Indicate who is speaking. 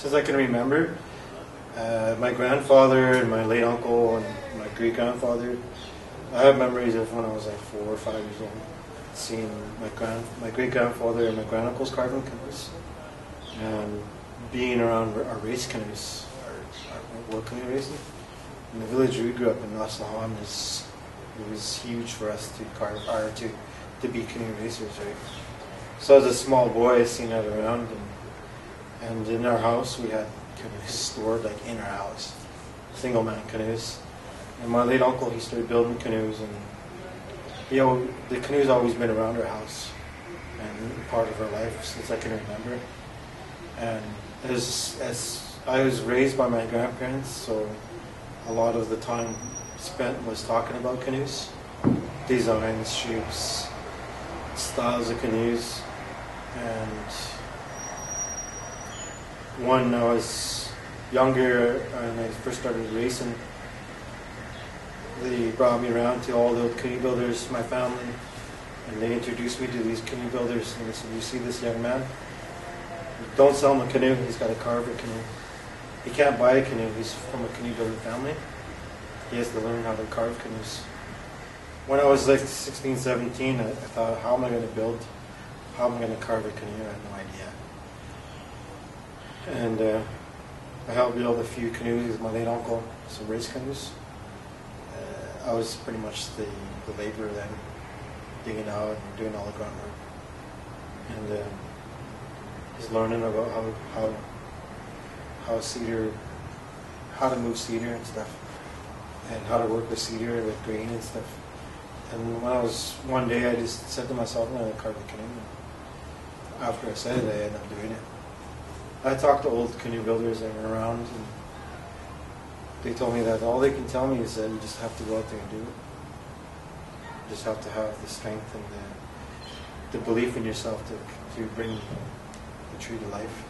Speaker 1: since I can remember. Uh, my grandfather and my late uncle and my great grandfather. I have memories of when I was like four or five years old, seeing my grand, my great grandfather and my grand uncles carving canoes, and being around our race canoes, our, our war canoe racing. In the village we grew up in Naslahan is it was huge for us to carve or to to be canoe racers, right? So as a small boy, I seen that around, and and in our house we had canoes stored like in our house, single man canoes. And my late uncle, he started building canoes, and you know the canoes always been around our house and part of our life since I can remember. And as as I was raised by my grandparents, so a lot of the time spent was talking about canoes, designs, shapes, styles of canoes, and when I was younger uh, and I first started racing, they brought me around to all the canoe builders, my family, and they introduced me to these canoe builders. And they said, "You see this young man? Don't sell him a canoe. He's got to carve a canoe. He can't buy a canoe. He's from a canoe building family. He has to learn how to carve canoes." When I was like 16, 17, I, I thought, "How am I going to build? How am I going to carve a canoe? I had no idea." And uh, I helped build a few canoes with my late uncle, some race canoes. Uh, I was pretty much the, the laborer then, digging out and doing all the groundwork. And uh, just learning about how, how, how cedar, how to move cedar and stuff, and how to work with cedar, with grain and stuff. And when I was, one day I just said to myself, I'm going to carve a canoe. After I said it, I ended up doing it. I talked to old canoe builders that were around, and they told me that all they can tell me is that you just have to go out there and do it. You just have to have the strength and the, the belief in yourself to, to bring the tree to life.